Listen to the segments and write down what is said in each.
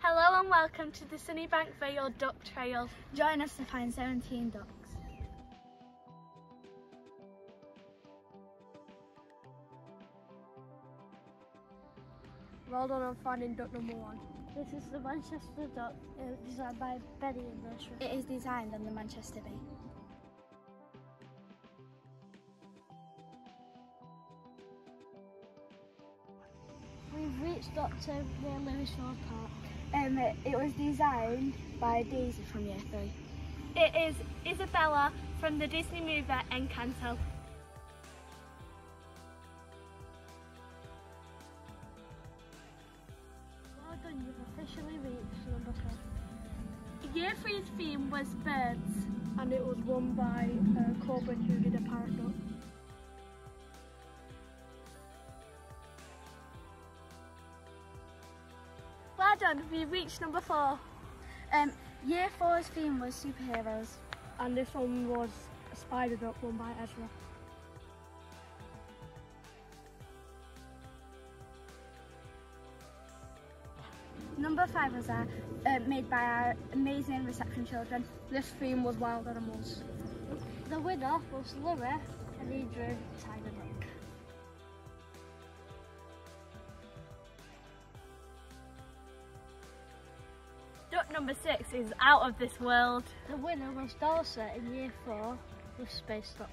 Hello and welcome to the Sunnybank Vale Duck Trail. Join us to find 17 ducks. Well done on finding duck number one. This is the Manchester duck uh, designed by Betty and Nursery. It is designed on the Manchester Bay. We've reached Dr. near Lewishfield Park. Um, it, it was designed by Daisy from Year 3. It is Isabella from the Disney movie Encanto. Well done, you've officially reached number seven. Year 3's theme was birds. And it was won by uh, Corbin who did a parrot done, we reached number 4. Um, year four's theme was superheroes. And this one was a spider duck won by Ezra. Number 5 was uh, uh, made by our amazing reception children. This theme was wild animals. The winner was Louis and he drew Tiger Duck. Number 6 is out of this world. The winner was Dorset in year four with Space Duck.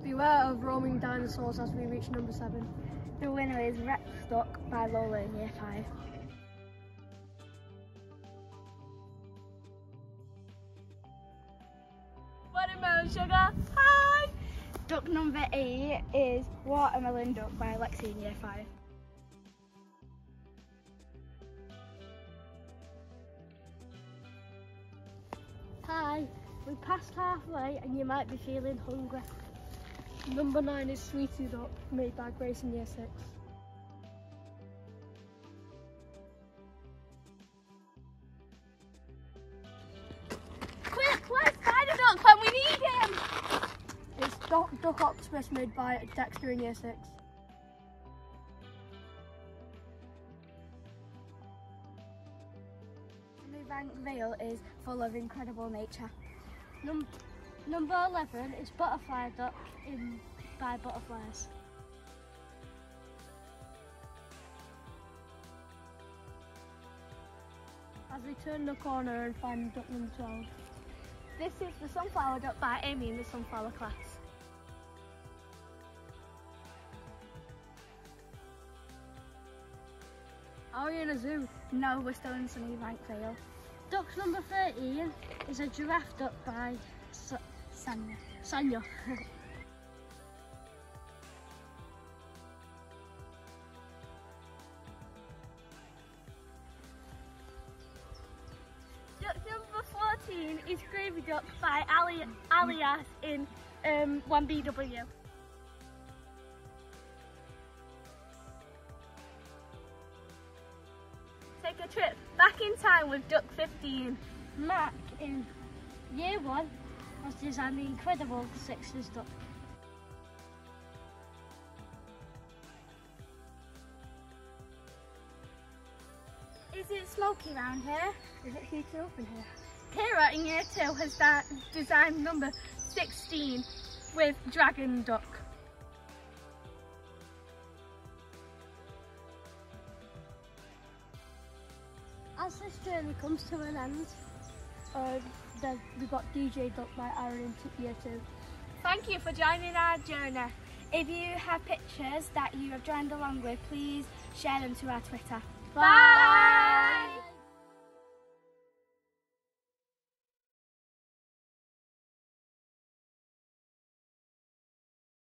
Beware of roaming dinosaurs as we reach number seven. The winner is Rex Duck by Lola in Year 5. Watermelon sugar. Hi! Duck number eight is Watermelon Duck by Lexi in Year 5. Hi, we passed halfway and you might be feeling hungry. Number nine is Sweetie Duck made by Grace in Year 6. Duck, Octopus, made by Dexter in year six. bank Vale is full of incredible nature. Num- number 11 is Butterfly Duck in by Butterflies. As we turn the corner and find duck number 12. This is the Sunflower Duck by Amy in the Sunflower class. Are we in a zoo? No, we're still in Sunnybank Vale. Duck number 13 is a giraffe duck by Sa- Sanya. Sanya. Duck number 14 is Gravy Duck by Ali- Alias in um, 1BW. A trip back in time with Duck 15. Mac in year 1 has designed the incredible Sixes duck. Is it smoky around here? Is it heated up in here? Kira in year 2 has designed number 16 with Dragon Duck. As this journey comes to an end, Uh, then we've got DJ Duck by Aaron in year two. Thank you for joining our journey. If you have pictures that you have joined along with, please share them to our Twitter. Bye!